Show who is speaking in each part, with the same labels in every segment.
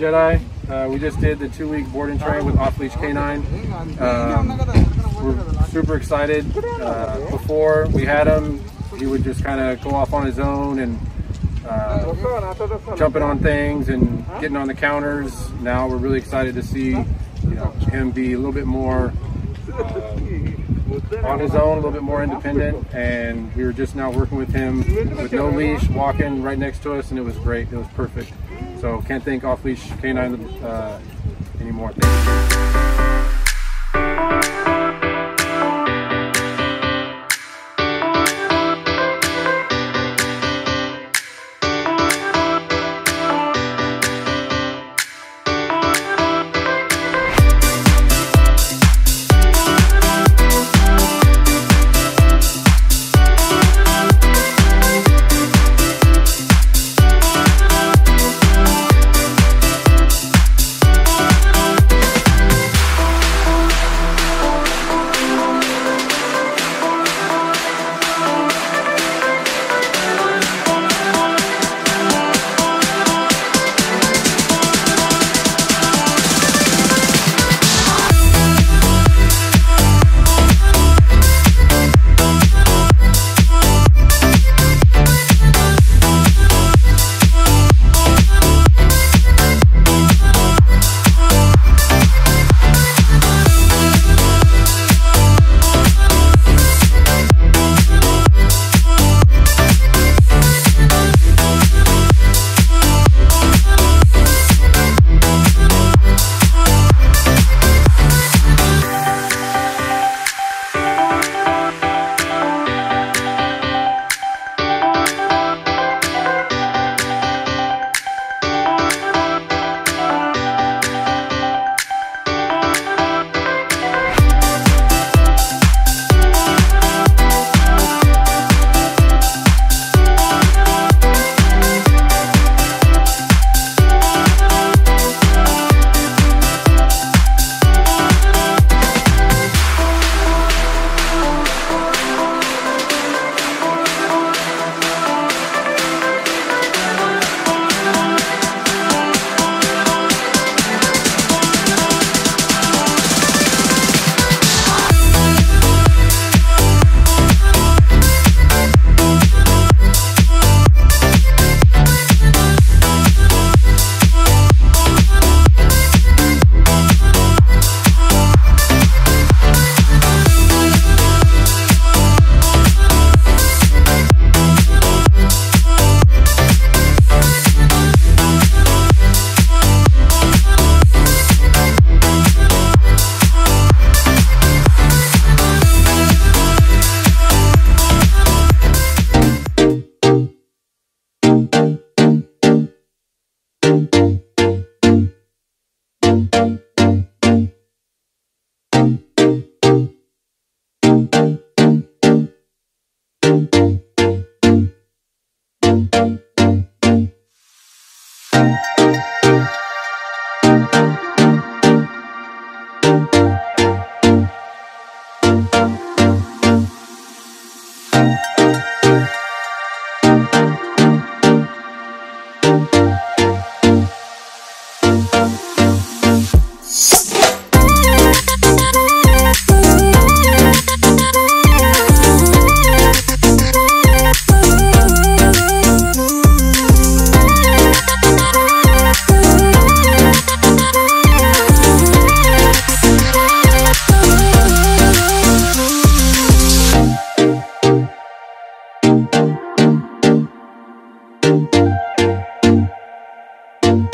Speaker 1: Jedi. Uh, we just did the two-week board and train with Off Leash K9. Um, we're super excited. Uh, before we had him, he would just kind of go off on his own and uh, jumping on things and getting on the counters. Now we're really excited to see you know him be a little bit more uh, on his own, a little bit more independent. And we were just now working with him with no leash, walking right next to us, and it was great. It was perfect. So can't thank Off Leash K9 uh, anymore.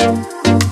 Speaker 2: Thank